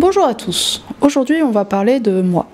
Bonjour à tous, aujourd'hui on va parler de moi.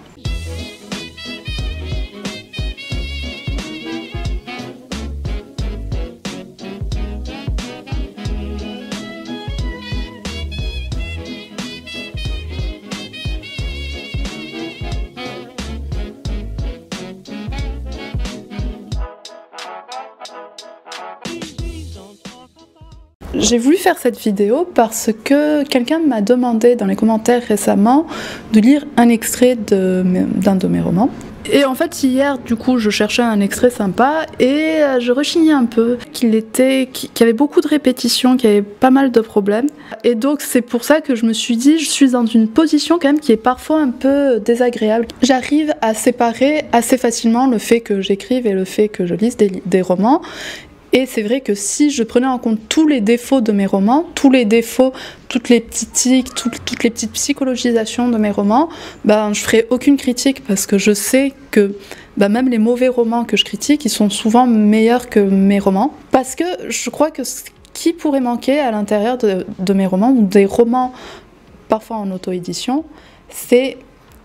J'ai voulu faire cette vidéo parce que quelqu'un m'a demandé dans les commentaires récemment de lire un extrait d'un de, mes romans. Et en fait, hier, du coup, je cherchais un extrait sympa et euh, je rechignais un peu qu'il était, qu'il y avait beaucoup de répétitions, qu'il y avait pas mal de problèmes. Et donc, c'est pour ça que je me suis dit, je suis dans une position quand même qui est parfois un peu désagréable. J'arrive à séparer assez facilement le fait que j'écrive et le fait que je lise des, des romans. Et c'est vrai que si je prenais en compte tous les défauts de mes romans, tous les défauts, toutes les petites tics, toutes, les petites psychologisations de mes romans, ben, je ferais aucune critique parce que je sais que ben, même les mauvais romans que je critique, ils sont souvent meilleurs que mes romans. Parce que je crois que ce qui pourrait manquer à l'intérieur de, mes romans, ou des romans parfois en auto-édition, c'est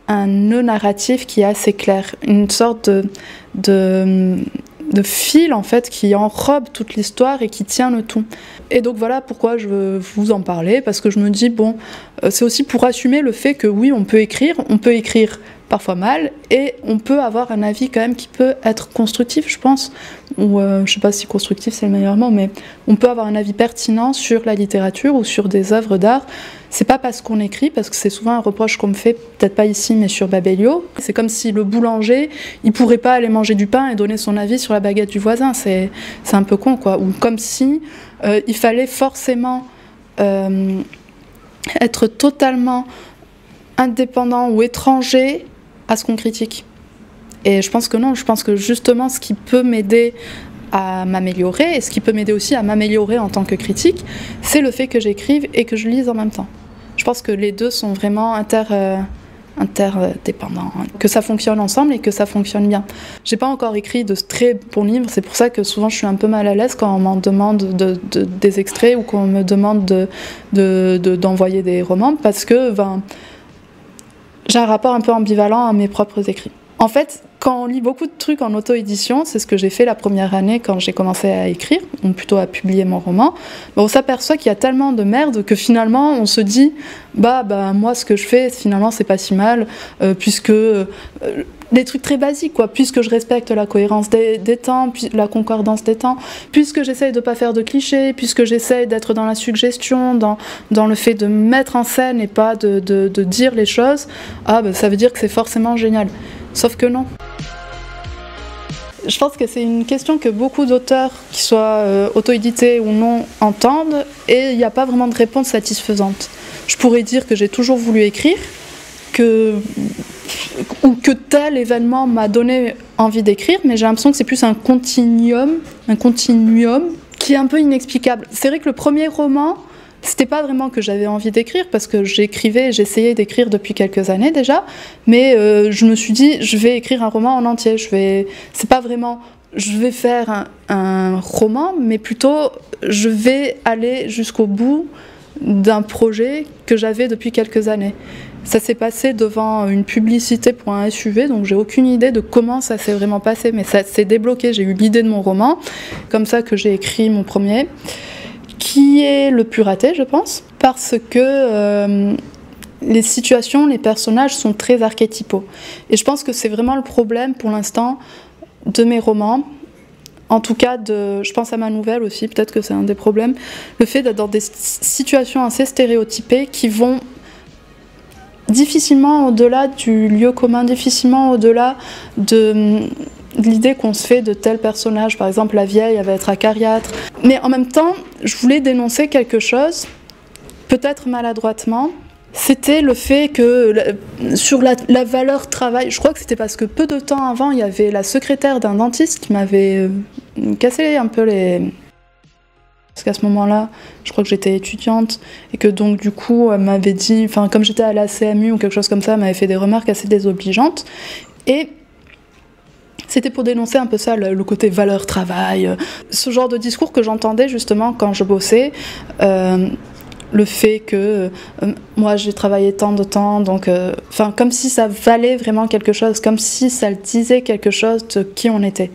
un nœud narratif qui est assez clair, une sorte de de fil en fait qui enrobe toute l'histoire et qui tient le tout. Et donc voilà pourquoi je veux vous en parler parce que je me dis bon, euh, c'est aussi pour assumer le fait que oui, on peut écrire, on peut écrire parfois mal et on peut avoir un avis quand même qui peut être constructif, je pense. Ou euh, je sais pas si constructif c'est le meilleur mot, mais on peut avoir un avis pertinent sur la littérature ou sur des œuvres d'art c'est pas parce qu'on écrit, parce que c'est souvent un reproche qu'on me fait, peut-être pas ici, mais sur Babelio. C'est comme si le boulanger, il pourrait pas aller manger du pain et donner son avis sur la baguette du voisin. C'est un peu con, quoi. Ou comme si euh, il fallait forcément euh, être totalement indépendant ou étranger à ce qu'on critique. Et je pense que non, je pense que justement ce qui peut m'aider à m'améliorer et ce qui peut m'aider aussi à m'améliorer en tant que critique, c'est le fait que j'écrive et que je lise en même temps. Je pense que les deux sont vraiment inter, euh, interdépendants, hein. que ça fonctionne ensemble et que ça fonctionne bien. J'ai pas encore écrit de très bons livres, c'est pour ça que souvent je suis un peu mal à l'aise quand on m'en demande de, des extraits ou qu'on me demande d'envoyer des romans, parce que ben, j'ai un rapport un peu ambivalent à mes propres écrits. En fait, quand on lit beaucoup de trucs en auto-édition, c'est ce que j'ai fait la première année quand j'ai commencé à écrire, ou plutôt à publier mon roman, on s'aperçoit qu'il y a tellement de merde que finalement on se dit bah, bah moi ce que je fais finalement c'est pas si mal, euh, puisque euh, des trucs très basiques, quoi, puisque je respecte la cohérence des, temps, la concordance des temps, puisque j'essaye de pas faire de clichés, puisque j'essaye d'être dans la suggestion, dans, dans le fait de mettre en scène et pas de, de, de dire les choses, ah bah, ça veut dire que c'est forcément génial. Sauf que non. Je pense que c'est une question que beaucoup d'auteurs, qui soient euh, auto-édités ou non, entendent et il n'y a pas vraiment de réponse satisfaisante. Je pourrais dire que j'ai toujours voulu écrire, que, ou que tel événement m'a donné envie d'écrire, mais j'ai l'impression que c'est plus un continuum, un continuum qui est un peu inexplicable. C'est vrai que le premier roman, c'était pas vraiment que j'avais envie d'écrire parce que j'écrivais, j'essayais d'écrire depuis quelques années déjà, mais euh, je me suis dit je vais écrire un roman en entier. Je vais, c'est pas vraiment je vais faire un, un, roman, mais plutôt je vais aller jusqu'au bout d'un projet que j'avais depuis quelques années. Ça s'est passé devant une publicité pour un SUV, donc j'ai aucune idée de comment ça s'est vraiment passé, mais ça s'est débloqué. J'ai eu l'idée de mon roman, comme ça que j'ai écrit mon premier qui est le plus raté, je pense, parce que euh, les situations, les personnages sont très archétypaux. Et je pense que c'est vraiment le problème pour l'instant de mes romans. En tout cas, de, je pense à ma nouvelle aussi, peut-être que c'est un des problèmes, le fait d'être dans des situations assez stéréotypées qui vont difficilement au-delà du lieu commun, difficilement au-delà de, l'idée qu'on se fait de tel personnage. Par exemple, la vieille, elle va être acariâtre. Mais en même temps, je voulais dénoncer quelque chose, peut-être maladroitement. C'était le fait que sur la, valeur travail, je crois que c'était parce que peu de temps avant, il y avait la secrétaire d'un dentiste qui m'avait euh, cassé un peu les, parce qu'à ce moment-là, je crois que j'étais étudiante et que donc du coup, elle m'avait dit, enfin comme j'étais à la CMU ou quelque chose comme ça, elle m'avait fait des remarques assez désobligeantes. Et c'était pour dénoncer un peu ça, le, côté valeur-travail, ce genre de discours que j'entendais justement quand je bossais. Euh, le fait que euh, moi j'ai travaillé tant de temps, donc euh, enfin comme si ça valait vraiment quelque chose, comme si ça disait quelque chose de qui on était.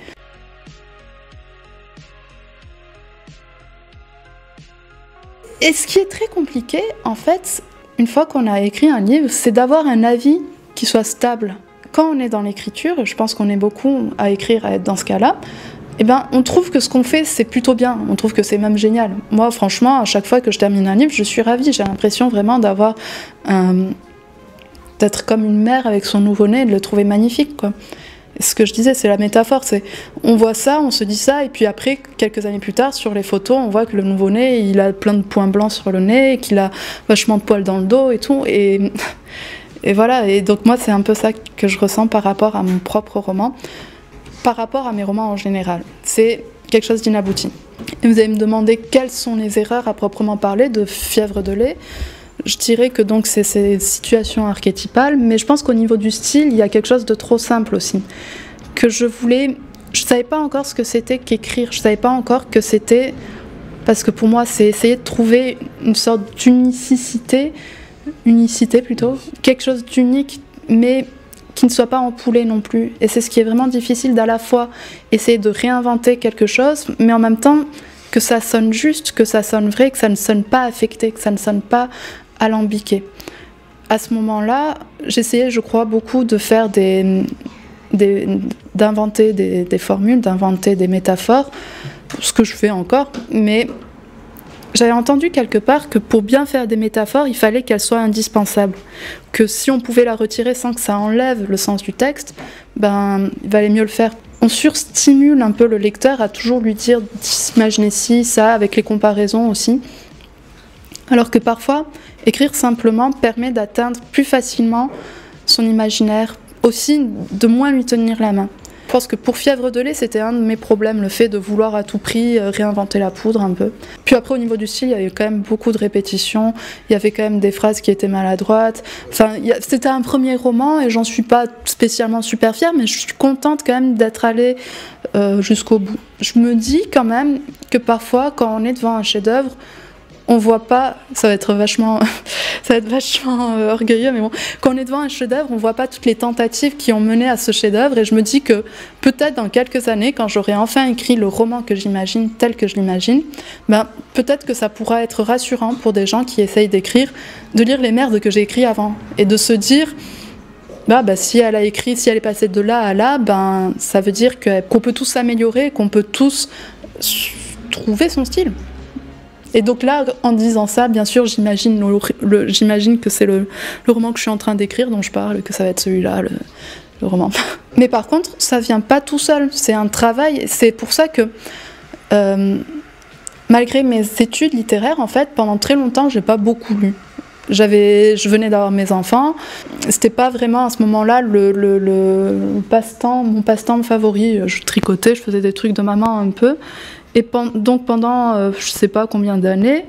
Et ce qui est très compliqué, en fait, une fois qu'on a écrit un livre, c'est d'avoir un avis qui soit stable. Quand on est dans l'écriture, je pense qu'on est beaucoup à écrire, à être dans ce cas-là, eh ben, on trouve que ce qu'on fait, c'est plutôt bien. On trouve que c'est même génial. Moi, franchement, à chaque fois que je termine un livre, je suis ravie. J'ai l'impression vraiment d'avoir d'être comme une mère avec son nouveau-né et de le trouver magnifique. Ce que je disais, c'est la métaphore. C'est on voit ça, on se dit ça, et puis après, quelques années plus tard, sur les photos, on voit que le nouveau-né, il a plein de points blancs sur le nez, qu'il a vachement de poils dans le dos et tout. Et, et voilà. Et donc moi, c'est un peu ça que je ressens par rapport à mon propre roman par rapport à mes romans en général. C'est quelque chose d'inabouti. Et vous allez me demander quelles sont les erreurs à proprement parler de Fièvre de lait. Je dirais que donc c'est ces situations archétypales, mais je pense qu'au niveau du style, il y a quelque chose de trop simple aussi. Que je voulais. Je savais pas encore ce que c'était qu'écrire, je savais pas encore que c'était. Parce que pour moi, c'est essayer de trouver une sorte d'unicité, unicité plutôt, quelque chose d'unique, mais qui ne soit pas empoulé non plus. Et c'est ce qui est vraiment difficile d'à la fois essayer de réinventer quelque chose, mais en même temps que ça sonne juste, que ça sonne vrai, que ça ne sonne pas affecté, que ça ne sonne pas À ce moment-là, j'essayais, je crois, beaucoup de faire des, d'inventer des, formules, d'inventer des métaphores, ce que je fais encore, mais j'avais entendu quelque part que pour bien faire des métaphores, il fallait qu'elles soient indispensables. Que si on pouvait la retirer sans que ça enlève le sens du texte, ben, il valait mieux le faire. On surstimule un peu le lecteur à toujours lui dire imaginez ci, ça, avec les comparaisons aussi. Alors que parfois, écrire simplement permet d'atteindre plus facilement son imaginaire, aussi de moins lui tenir la main. Je pense que pour Fièvre de lait, c'était un de mes problèmes, le fait de vouloir à tout prix euh, réinventer la poudre un peu. Puis après, au niveau du style, il y avait quand même beaucoup de répétitions, il y avait quand même des phrases qui étaient maladroites. Enfin, c'était un premier roman et j'en suis pas spécialement super fière, mais je suis contente quand même d'être allée euh, jusqu'au bout. Je me dis quand même que parfois, quand on est devant un chef-d'œuvre, on voit pas, ça va être vachement, ça va être vachement euh, orgueilleux, mais bon, quand on est devant un chef-d'œuvre, on voit pas toutes les tentatives qui ont mené à ce chef-d'œuvre, et je me dis que peut-être dans quelques années, quand j'aurai enfin écrit le roman que j'imagine tel que je l'imagine, ben peut-être que ça pourra être rassurant pour des gens qui essayent d'écrire, de lire les merdes que j'ai écrites avant, et de se dire, bah, bah, si elle a écrit, si elle est passée de là à là, ben ça veut dire qu'on peut tous s'améliorer, qu'on peut tous trouver son style. Et donc là, en disant ça, bien sûr, j'imagine, que c'est le, roman que je suis en train d'écrire dont je parle, que ça va être celui-là, le, roman. Mais par contre, ça vient pas tout seul. C'est un travail. C'est pour ça que, euh, malgré mes études littéraires, en fait, pendant très longtemps, j'ai pas beaucoup lu. J'avais, je venais d'avoir mes enfants. C'était pas vraiment à ce moment-là le, le passe-temps, mon passe-temps favori. Je tricotais, je faisais des trucs de maman un peu. Et donc pendant euh, je sais pas combien d'années,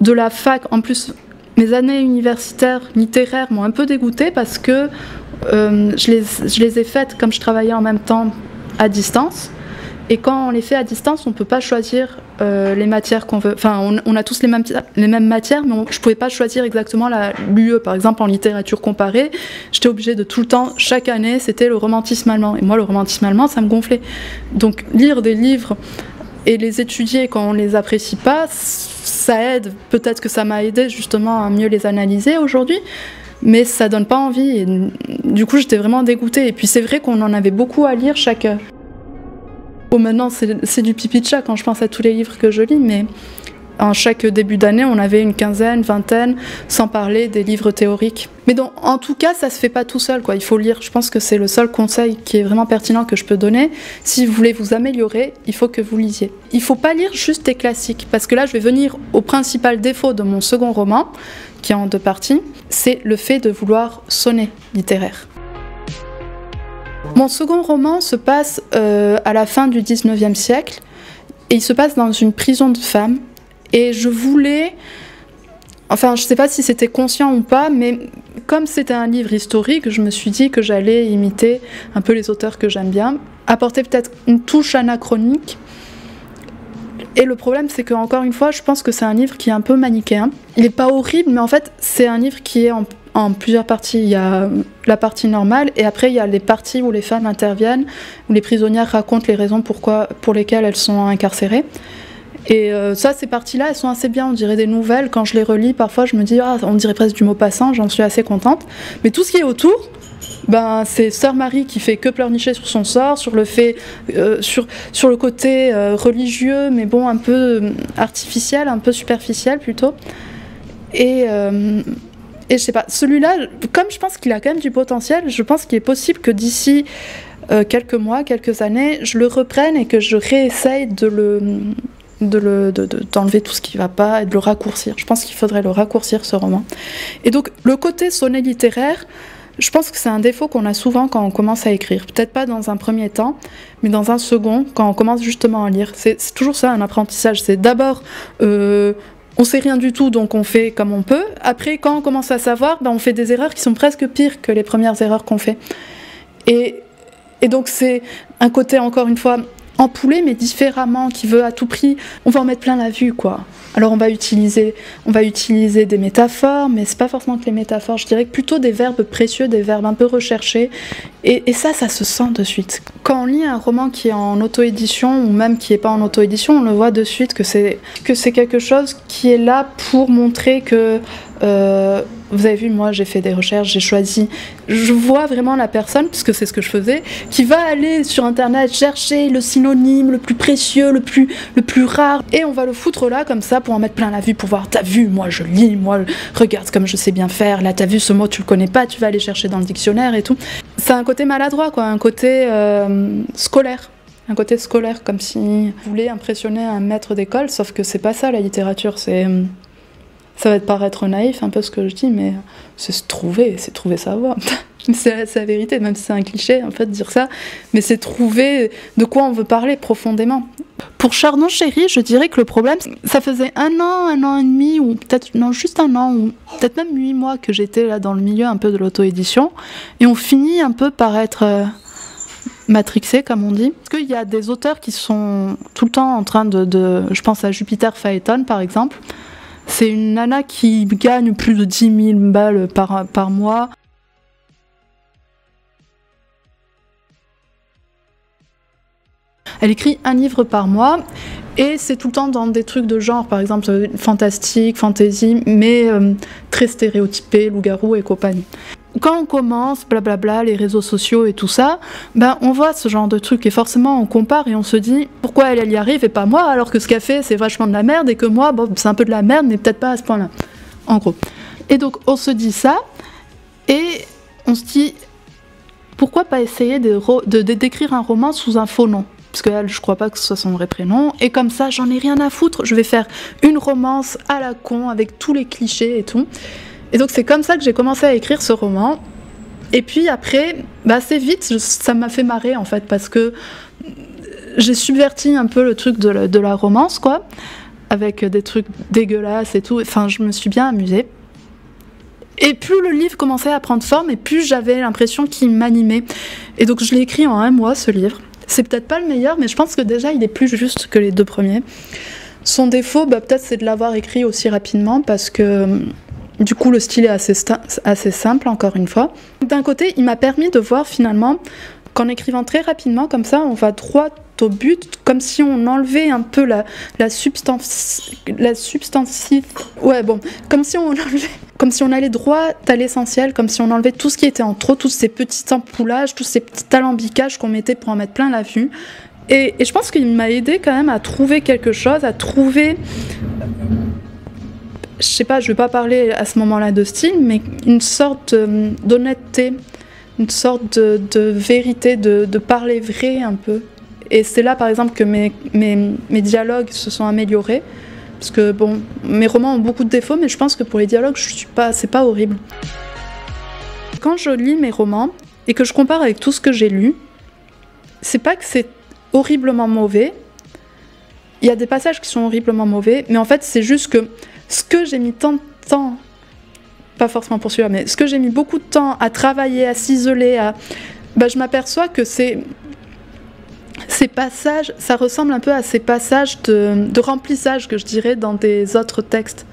de la fac, en plus mes années universitaires littéraires m'ont un peu dégoûtée parce que euh, je, les, je, les, ai faites comme je travaillais en même temps à distance. Et quand on les fait à distance, on ne peut pas choisir euh, les matières qu'on veut. Enfin, on, a tous les mêmes, les mêmes matières, mais je ne pouvais pas choisir exactement l'UE. Par exemple, en littérature comparée, j'étais obligée de tout le temps, chaque année, c'était le romantisme allemand. Et moi, le romantisme allemand, ça me gonflait. Donc, lire des livres et les étudier quand on les apprécie pas, ça aide. Peut-être que ça m'a aidé justement à mieux les analyser aujourd'hui, mais ça donne pas envie. Du coup, j'étais vraiment dégoûtée. Et puis c'est vrai qu'on en avait beaucoup à lire chaque. Bon, maintenant c'est du pipi de chat quand je pense à tous les livres que je lis, mais en chaque début d'année, on avait une quinzaine, vingtaine, sans parler des livres théoriques. Mais donc, en tout cas, ça se fait pas tout seul. Il faut lire. Je pense que c'est le seul conseil qui est vraiment pertinent que je peux donner. Si vous voulez vous améliorer, il faut que vous lisiez. Il faut pas lire juste des classiques, parce que là, je vais venir au principal défaut de mon second roman, qui est en deux parties. C'est le fait de vouloir sonner littéraire. Mon second roman se passe euh, à la fin du 19e siècle et il se passe dans une prison de femmes et je voulais, enfin je ne sais pas si c'était conscient ou pas, mais comme c'était un livre historique, je me suis dit que j'allais imiter un peu les auteurs que j'aime bien, apporter peut-être une touche anachronique. Et le problème, c'est que encore une fois, je pense que c'est un livre qui est un peu manichéen. Il n'est pas horrible, mais en fait, c'est un livre qui est en, plusieurs parties. Il y a la partie normale, et après, il y a les parties où les femmes interviennent, où les prisonnières racontent les raisons pour lesquelles elles sont incarcérées. Et euh, ça, ces parties-là, elles sont assez bien, on dirait des nouvelles. Quand je les relis, parfois, je me dis, ah, on dirait presque du mot passant, j'en suis assez contente. Mais tout ce qui est autour, ben, c'est Sœur Marie qui fait que pleurnicher sur son sort, sur le fait, euh, sur, sur le côté euh, religieux, mais bon, un peu artificiel, un peu superficiel plutôt. Et, euh, et je sais pas, celui-là, comme je pense qu'il a quand même du potentiel, je pense qu'il est possible que d'ici quelques mois, quelques années, je le reprenne et que je réessaye de le de de, de, d'enlever tout ce qui va pas et de le raccourcir. Je pense qu'il faudrait le raccourcir ce roman. Et donc le côté sonnet littéraire, je pense que c'est un défaut qu'on a souvent quand on commence à écrire. Peut-être pas dans un premier temps, mais dans un second, quand on commence justement à lire. C'est, c'est toujours ça un apprentissage. C'est d'abord euh, on sait rien du tout, donc on fait comme on peut. Après, quand on commence à savoir, ben, on fait des erreurs qui sont presque pires que les premières erreurs qu'on fait. Et, et donc c'est un côté encore une fois empoulé mais différemment qui veut à tout prix on va en mettre plein la vue quoi. Alors on va utiliser on va utiliser des métaphores mais c'est pas forcément que les métaphores. Je dirais plutôt des verbes précieux des verbes un peu recherchés. Et, et ça ça se sent de suite. Quand on lit un roman qui est en auto-édition ou même qui est pas en auto-édition on le voit de suite que c'est que c'est quelque chose qui est là pour montrer que euh, vous avez vu, moi j'ai fait des recherches, j'ai choisi. Je vois vraiment la personne, puisque c'est ce que je faisais, qui va aller sur internet chercher le synonyme le plus précieux, le plus, le plus rare, et on va le foutre là comme ça pour en mettre plein la vue, pour voir, t'as vu, moi je lis, moi regarde comme je sais bien faire, là t'as vu ce mot, tu le connais pas, tu vas aller chercher dans le dictionnaire et tout. C'est un côté maladroit, quoi, un côté euh, scolaire un côté scolaire, comme si vous voulez impressionner un maître d'école, sauf que c'est pas ça la littérature, c'est ça va te paraître naïf un peu ce que je dis, mais c'est se trouver, c'est trouver sa voie. c'est la vérité, même si c'est un cliché en fait de dire ça, mais c'est trouver de quoi on veut parler profondément. Pour Chardon Chéri, je dirais que le problème, ça faisait un an, un an et demi, ou peut-être, non, juste un an, ou peut-être même huit mois que j'étais là dans le milieu un peu de l'auto-édition, et on finit un peu par être euh, matrixé, comme on dit. Parce qu'il y a des auteurs qui sont tout le temps en train de, de je pense à Jupiter Phaéton par exemple, c'est une nana qui gagne plus de 10 000 balles par, mois. Elle écrit un livre par mois et c'est tout le temps dans des trucs de genre, par exemple fantastique, fantasy, mais euh, très stéréotypé, loup-garou et compagnie quand on commence, blablabla, les réseaux sociaux et tout ça, ben on voit ce genre de truc et forcément on compare et on se dit pourquoi elle, elle y arrive et pas moi alors que ce qu'elle fait c'est vachement de la merde et que moi bon c'est un peu de la merde mais peut-être pas à ce point-là. En gros. Et donc on se dit ça et on se dit pourquoi pas essayer de d'écrire un roman sous un faux nom? Parce que elle, je crois pas que ce soit son vrai prénom, et comme ça, j'en ai rien à foutre, je vais faire une romance à la con, avec tous les clichés et tout. Et donc c'est comme ça que j'ai commencé à écrire ce roman. Et puis après, bah, assez vite, ça m'a fait marrer en fait, parce que j'ai subverti un peu le truc de la, romance, quoi, avec des trucs dégueulasses et tout. Enfin, je me suis bien amusée. Et plus le livre commençait à prendre forme, et plus j'avais l'impression qu'il m'animait. Et donc je l'ai écrit en un mois, ce livre. C'est peut-être pas le meilleur, mais je pense que déjà il est plus juste que les deux premiers. Son défaut, bah, peut-être, c'est de l'avoir écrit aussi rapidement, parce que du coup, le style est assez, simple, encore une fois. D'un côté, il m'a permis de voir finalement qu'en écrivant très rapidement, comme ça, on va droit au but, comme si on enlevait un peu la, substance. La substance. Ouais, bon, comme si on. Comme si on allait droit à l'essentiel, comme si on enlevait tout ce qui était en trop, tous ces petits empoulages, tous ces petits alambicages qu'on mettait pour en mettre plein la vue. Et je pense qu'il m'a aidé quand même à trouver quelque chose, à trouver je sais pas, je vais pas parler à ce moment-là de style, mais une sorte d'honnêteté, une sorte de, vérité, de, parler vrai un peu. Et c'est là, par exemple, que mes, dialogues se sont améliorés. Parce que, bon, mes romans ont beaucoup de défauts, mais je pense que pour les dialogues, je suis pas, c'est pas horrible. Quand je lis mes romans et que je compare avec tout ce que j'ai lu, c'est pas que c'est horriblement mauvais. Il y a des passages qui sont horriblement mauvais, mais en fait, c'est juste que ce que j'ai mis tant de temps, pas forcément pour celui-là, mais ce que j'ai mis beaucoup de temps à travailler, à s'isoler, à... Bah, je m'aperçois que c'est ces passages, ça ressemble un peu à ces passages de, remplissage que je dirais dans des autres textes.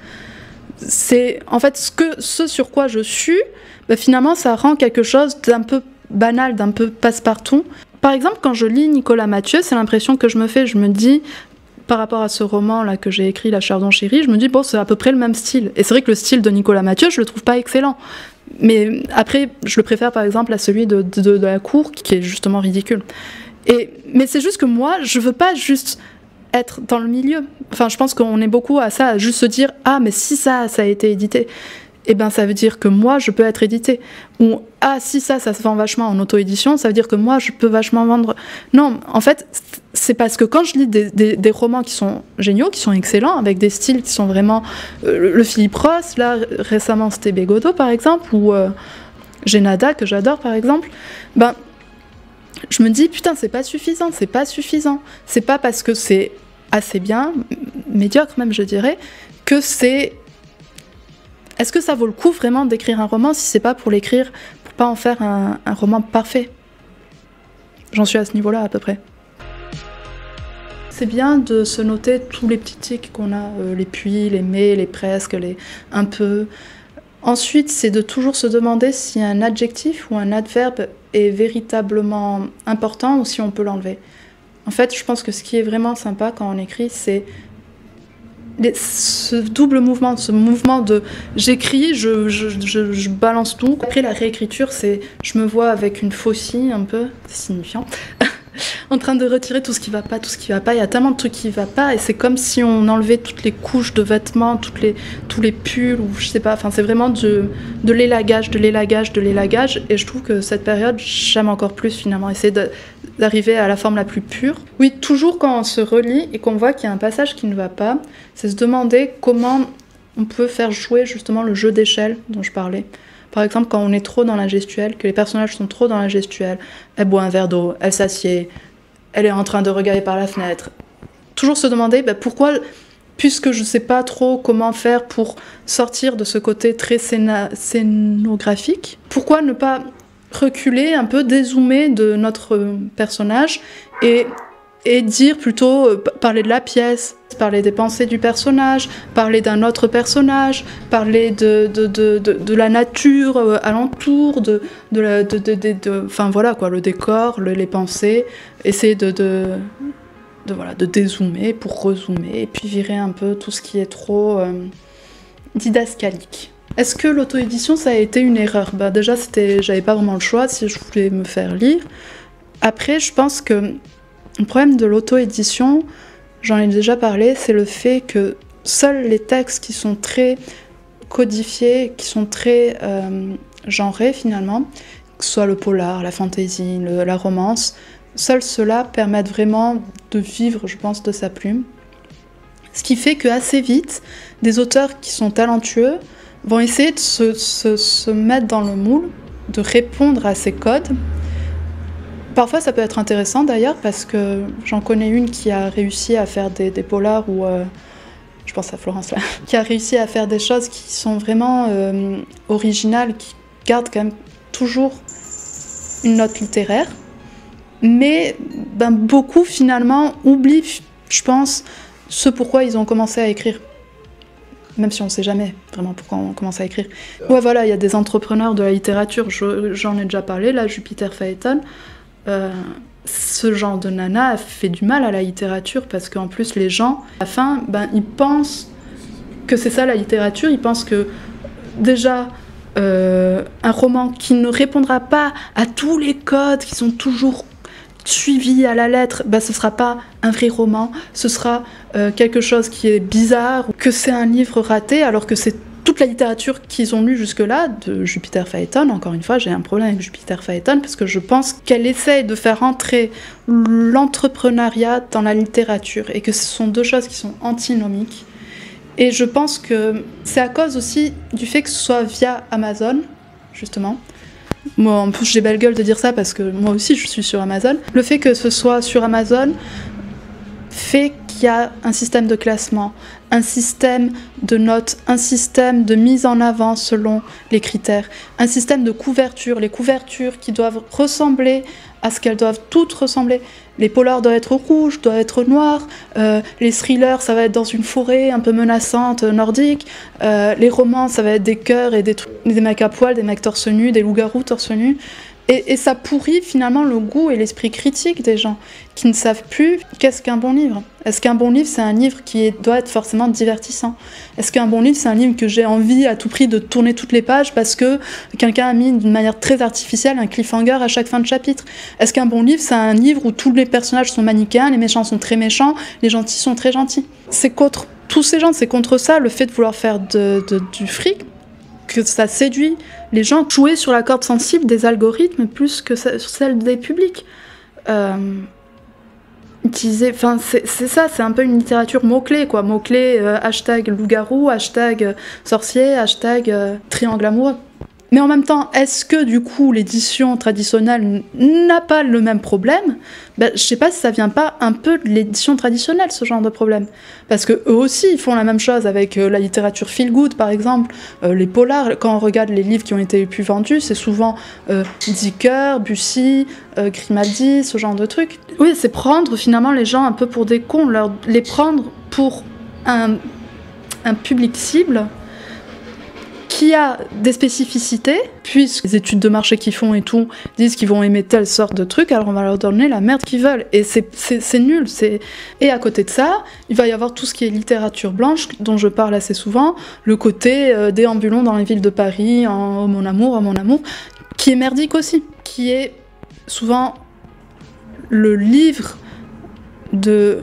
C'est en fait ce, sur quoi je suis, bah, finalement ça rend quelque chose d'un peu banal, d'un peu passe-partout. Par exemple, quand je lis Nicolas Mathieu, c'est l'impression que je me fais, je me dis, par rapport à ce roman là que j'ai écrit, La Chardon Chérie, je me dis, bon, c'est à peu près le même style. Et c'est vrai que le style de Nicolas Mathieu, je le trouve pas excellent. Mais après, je le préfère par exemple à celui de, de la cour, qui est justement ridicule mais c'est juste que moi, je veux pas juste être dans le milieu. Enfin, je pense qu'on est beaucoup à ça, à juste se dire ah mais si ça, ça a été édité, eh ben ça veut dire que moi je peux être édité. Ou ah si ça, ça se vend vachement en auto-édition, ça veut dire que moi je peux vachement vendre. Non, en fait, c'est parce que quand je lis des, romans qui sont géniaux, qui sont excellents, avec des styles qui sont vraiment euh, le Philippe Ross, là récemment c'était Bégodeau par exemple, ou euh, Genada que j'adore par exemple, ben je me dis putain c'est pas suffisant, c'est pas suffisant. C'est pas parce que c'est assez bien, médiocre même je dirais, que c'est. Est-ce que ça vaut le coup vraiment d'écrire un roman si c'est pas pour l'écrire, pour pas en faire un, roman parfait? J'en suis à ce niveau-là à peu près. C'est bien de se noter tous les petits tics qu'on a, euh, les puis, les mais, les presque, les un peu. Ensuite, c'est de toujours se demander si un adjectif ou un adverbe est véritablement important ou si on peut l'enlever. En fait, je pense que ce qui est vraiment sympa quand on écrit, c'est ce double mouvement, ce mouvement de j'écris, je, je, balance tout. Après, la réécriture, c'est je me vois avec une faucille un peu, signifiant, en train de retirer tout ce qui va pas, tout ce qui va pas. Il y a tellement de trucs qui va pas et c'est comme si on enlevait toutes les couches de vêtements, les, tous les pulls ou je sais pas. Enfin, c'est vraiment de, de l'élagage, de l'élagage, de l'élagage. Et je trouve que cette période, j'aime encore plus finalement. Essayer d'arriver à la forme la plus pure. Oui, toujours quand on se relit et qu'on voit qu'il y a un passage qui ne va pas, c'est se demander comment on peut faire jouer justement le jeu d'échelle dont je parlais. Par exemple, quand on est trop dans la gestuelle, que les personnages sont trop dans la gestuelle, elle boit un verre d'eau, elle s'assied, elle est en train de regarder par la fenêtre. Toujours se demander bah, pourquoi, puisque je ne sais pas trop comment faire pour sortir de ce côté très scénographique, pourquoi ne pas reculer un peu, dézoomer de notre personnage et et dire plutôt euh, parler de la pièce, parler des pensées du personnage, parler d'un autre personnage, parler de, de, de, de, la nature euh, alentour, de, de, la, de, enfin voilà quoi, le décor, les pensées, essayer de, de, voilà, de dézoomer pour rezoomer et puis virer un peu tout ce qui est trop euh, didascalique. Est-ce que l'auto-édition ça a été une erreur? Bah déjà c'était, j'avais pas vraiment le choix si je voulais me faire lire. Après je pense que le problème de l'auto-édition, j'en ai déjà parlé, c'est le fait que seuls les textes qui sont très codifiés, qui sont très euh, genrés finalement, que ce soit le polar, la fantasy, la romance, seuls ceux-là permettent vraiment de vivre, je pense, de sa plume. Ce qui fait que assez vite, des auteurs qui sont talentueux vont essayer de se, mettre dans le moule, de répondre à ces codes Parfois, ça peut être intéressant d'ailleurs parce que j'en connais une qui a réussi à faire des, polars ou. Euh, je pense à Florence là, qui a réussi à faire des choses qui sont vraiment euh, originales, qui gardent quand même toujours une note littéraire. Mais ben, beaucoup finalement oublient, je pense, ce pourquoi ils ont commencé à écrire. Même si on ne sait jamais vraiment pourquoi on commence à écrire. Ouais, voilà, il y a des entrepreneurs de la littérature, j'en ai déjà parlé, là, Jupiter Phaeton. Euh, ce genre de nana fait du mal à la littérature parce qu'en plus les gens, à la fin, ben, ils pensent que c'est ça la littérature, ils pensent que déjà euh, un roman qui ne répondra pas à tous les codes qui sont toujours suivis à la lettre, ben, ce sera pas un vrai roman, ce sera euh, quelque chose qui est bizarre, que c'est un livre raté alors que c'est toute la littérature qu'ils ont lue jusque-là, de Jupiter Phaeton, encore une fois, j'ai un problème avec Jupiter Phaeton parce que je pense qu'elle essaye de faire entrer l'entrepreneuriat dans la littérature et que ce sont deux choses qui sont antinomiques. Et je pense que c'est à cause aussi du fait que ce soit via Amazon, justement. Moi, en plus, j'ai belle gueule de dire ça parce que moi aussi, je suis sur Amazon. Le fait que ce soit sur Amazon fait qu'il y a un système de classement, un système de notes, un système de mise en avant selon les critères, un système de couverture, les couvertures qui doivent ressembler à ce qu'elles doivent toutes ressembler. Les polars doivent être rouges, doivent être noirs, euh, les thrillers ça va être dans une forêt un peu menaçante euh, nordique, euh, les romans ça va être des cœurs et des, des mecs à poil, des mecs torse nu, des loups-garous torse nu. Et, ça pourrit finalement le goût et l'esprit critique des gens qui ne savent plus qu'est-ce qu'un bon livre. Est-ce qu'un bon livre, c'est un livre qui doit être forcément divertissant? Est-ce qu'un bon livre, c'est un livre que j'ai envie à tout prix de tourner toutes les pages parce que quelqu'un a mis d'une manière très artificielle un cliffhanger à chaque fin de chapitre? Est-ce qu'un bon livre, c'est un livre où tous les personnages sont manichéens, les méchants sont très méchants, les gentils sont très gentils? C'est contre tous ces gens, c'est contre ça le fait de vouloir faire du fric que ça séduit les gens, jouer sur la corde sensible des algorithmes plus que celle des publics. Euh, utiliser, enfin c'est ça, c'est un peu une littérature mot-clé quoi, mot-clé euh, hashtag loup-garou, hashtag sorcier, hashtag euh, triangle amoureux. Mais en même temps, est-ce que du coup l'édition traditionnelle n'a pas le même problème? Ben, Je sais pas si ça vient pas un peu de l'édition traditionnelle, ce genre de problème. Parce que eux aussi, ils font la même chose avec euh, la littérature feel good, par exemple, euh, les polars. Quand on regarde les livres qui ont été les plus vendus, c'est souvent euh, Dicker, Bussy, euh, Grimaldi, ce genre de trucs. Oui, c'est prendre finalement les gens un peu pour des cons, leur, les prendre pour un, un public cible qui a des spécificités, puisque les études de marché qu'ils font et tout disent qu'ils vont aimer telle sorte de truc, alors on va leur donner la merde qu'ils veulent. Et c'est nul. Et à côté de ça, il va y avoir tout ce qui est littérature blanche, dont je parle assez souvent, le côté euh, déambulant dans les villes de Paris, en oh mon amour, oh mon amour, qui est merdique aussi, qui est souvent le livre du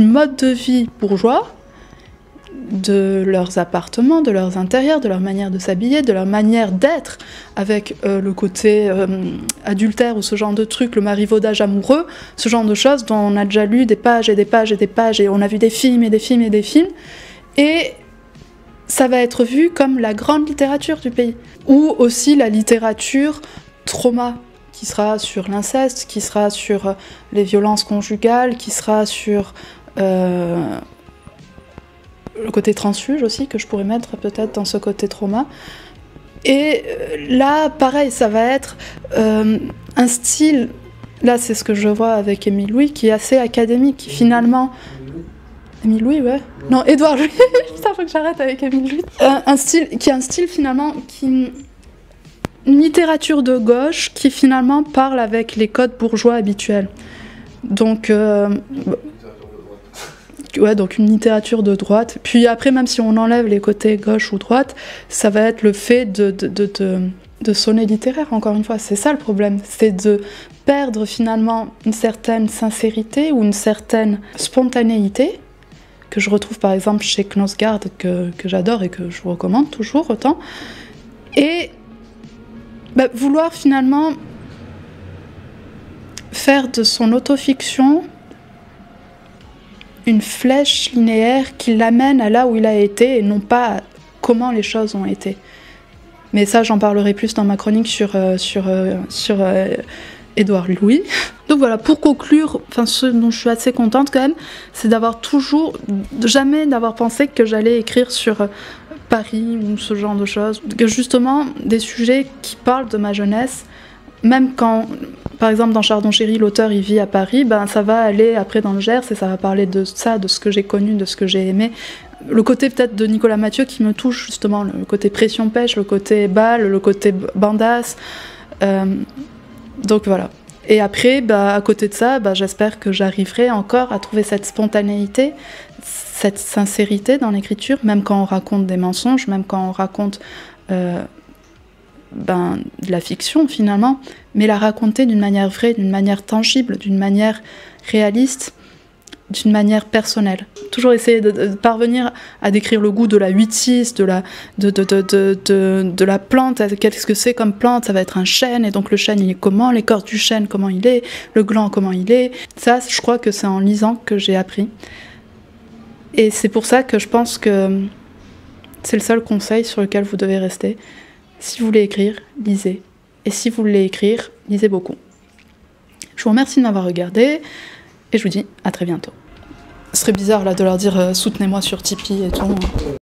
mode de vie bourgeois de leurs appartements, de leurs intérieurs, de leur manière de s'habiller, de leur manière d'être, avec euh, le côté euh, adultère ou ce genre de truc, le marivaudage amoureux, ce genre de choses dont on a déjà lu des pages et des pages et des pages et on a vu des films et des films et des films. Et ça va être vu comme la grande littérature du pays. Ou aussi la littérature trauma, qui sera sur l'inceste, qui sera sur les violences conjugales, qui sera sur... Euh, le côté transfuge aussi que je pourrais mettre peut-être dans ce côté trauma. Et euh, là, pareil, ça va être euh, un style, là c'est ce que je vois avec Émile Louis, qui est assez académique, qui finalement... Émile Louis, ouais. Non, Édouard Louis, putain, faut que j'arrête avec Émile Louis. Euh, un style, qui est un style finalement qui... Une littérature de gauche qui finalement parle avec les codes bourgeois habituels. Donc, ouais, donc une littérature de droite. Puis après, même si on enlève les côtés gauche ou droite, ça va être le fait de, de, de, sonner littéraire, encore une fois. C'est ça le problème. C'est de perdre finalement une certaine sincérité ou une certaine spontanéité que je retrouve par exemple chez Knosgard, que, que j'adore et que je vous recommande toujours autant. Et bah, vouloir finalement faire de son autofiction une flèche linéaire qui l'amène à là où il a été et non pas comment les choses ont été. Mais ça, j'en parlerai plus dans ma chronique sur, euh, sur, euh, sur euh, Édouard Louis. Donc voilà, pour conclure, enfin ce dont je suis assez contente quand même, c'est d'avoir toujours, jamais d'avoir pensé que j'allais écrire sur Paris ou ce genre de choses. Que justement, des sujets qui parlent de ma jeunesse, même quand par exemple, dans Chardon Chéri, l'auteur il vit à Paris, ben ça va aller après dans le Gers et ça va parler de ça, de ce que j'ai connu, de ce que j'ai aimé. Le côté peut-être de Nicolas Mathieu qui me touche justement, le côté pression pêche, le côté balle, le côté bandasse. Euh, donc voilà. Et après, bah, à côté de ça, bah, j'espère que j'arriverai encore à trouver cette spontanéité, cette sincérité dans l'écriture, même quand on raconte des mensonges, même quand on raconte euh, ben, de la fiction finalement, mais la raconter d'une manière vraie, d'une manière tangible, d'une manière réaliste, d'une manière personnelle. Toujours essayer de, parvenir à décrire le goût de la 8-6, de la, de, de, de, la plante, qu'est-ce que c'est comme plante, ça va être un chêne, et donc le chêne il est comment, l'écorce du chêne comment il est, le gland comment il est. Ça, je crois que c'est en lisant que j'ai appris. Et c'est pour ça que je pense que c'est le seul conseil sur lequel vous devez rester. Si vous voulez écrire, lisez. Et si vous voulez écrire, lisez beaucoup. Je vous remercie de m'avoir regardé et je vous dis à très bientôt. Ce serait bizarre là de leur dire soutenez-moi sur Tipeee et tout.